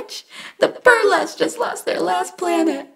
much. The burlesque just lost their last planet.